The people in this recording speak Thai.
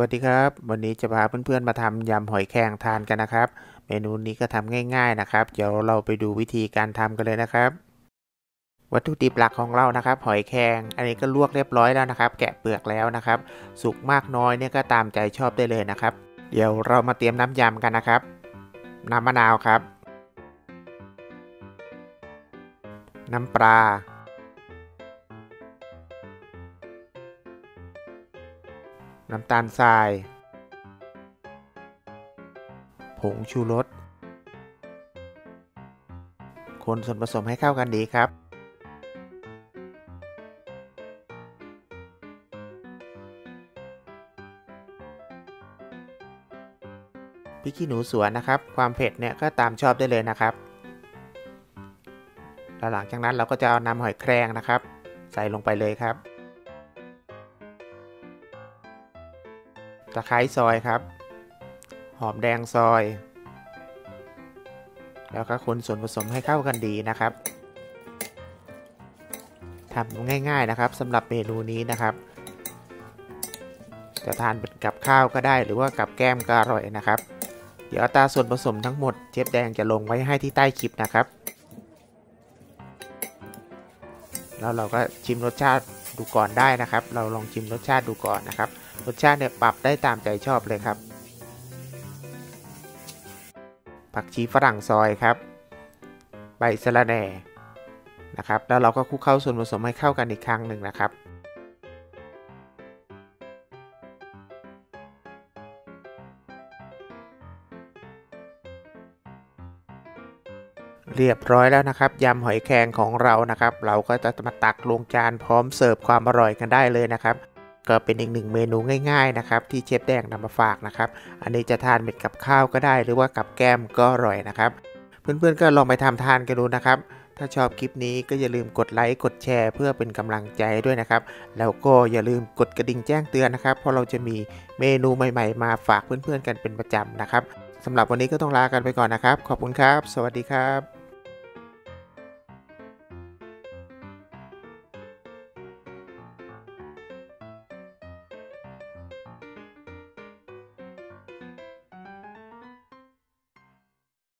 วัสดีครับ วันนี้จะพาเพื่อนๆมาทำยำหอยแครงทานกันนะครับ เมนูนี้ก็ทำง่ายๆนะครับ เดี๋ยวเราไปดูวิธีการทำกันเลยนะครับ วัตถุดิบหลักของเรานะครับ หอยแครงอันนี้ก็ลวกเรียบร้อยแล้วนะครับ แกะเปลือกแล้วนะครับ สุกมากน้อยเนี่ยก็ตามใจชอบได้เลยนะครับ เดี๋ยวเรามาเตรียมน้ำยำกันนะครับ น้ำมะนาวครับ น้ำปลา น้ำตาลทราย ผงชูรส คนส่วนผสมให้เข้ากันดีครับ พริกขี้หนูสวนนะครับ ความเผ็ดเนี่ยก็ตามชอบได้เลยนะครับ แล้วหลังจากนั้นเราก็จะเอานำหอยแครงนะครับ ใส่ลงไปเลยครับ ตะไคร้ซอยครับ หอมแดงซอย แล้วก็คนส่วนผสมให้เข้ากันดีนะครับทำง่ายๆนะครับสำหรับเมนูนี้นะครับ จะทานเป็นกับข้าวก็ได้หรือว่ากับแก้มก็อร่อยนะครับ เดี๋ยวอัตราส่วนผสมทั้งหมดเชฟแดงจะลงไว้ให้ที่ใต้คลิปนะครับ แล้วเราก็ชิมรสชาติดูก่อนได้นะครับ เราลองชิมรสชาติดูก่อนนะครับ รสชาติเนี่ยปรับได้ตามใจชอบเลยครับ ผักชีฝรั่งซอยครับ ใบสะระแหน่นะครับ แล้วเราก็คลุกเข้าส่วนผสมให้เข้ากันอีกครั้งหนึ่งนะครับเรียบร้อยแล้วนะครับยำหอยแครงของเรานะครับ เราก็จะมาตักลงจานพร้อมเสิร์ฟความอร่อยกันได้เลยนะครับ ก็เป็นอีกหนึ่งเมนูง่ายๆนะครับที่เชฟแดงนำมาฝากนะครับ อันนี้จะทานเป็นกับข้าวก็ได้ หรือว่ากับแก้มก็อร่อยนะครับ เพื่อนๆก็ลองไปทำทานกันดูนะครับ ถ้าชอบคลิปนี้ก็อย่าลืมกดไลค์กดแชร์ เพื่อเป็นกำลังใจด้วยนะครับ แล้วก็อย่าลืมกดกระดิ่งแจ้งเตือนนะครับ เพราะเราจะมีเมนูใหม่ๆ มาฝากเพื่อนๆกันเป็นประจำนะครับสำหรับวันนี้ก็ต้องลากันไปก่อนนะครับ ขอบคุณครับ สวัสดีครับ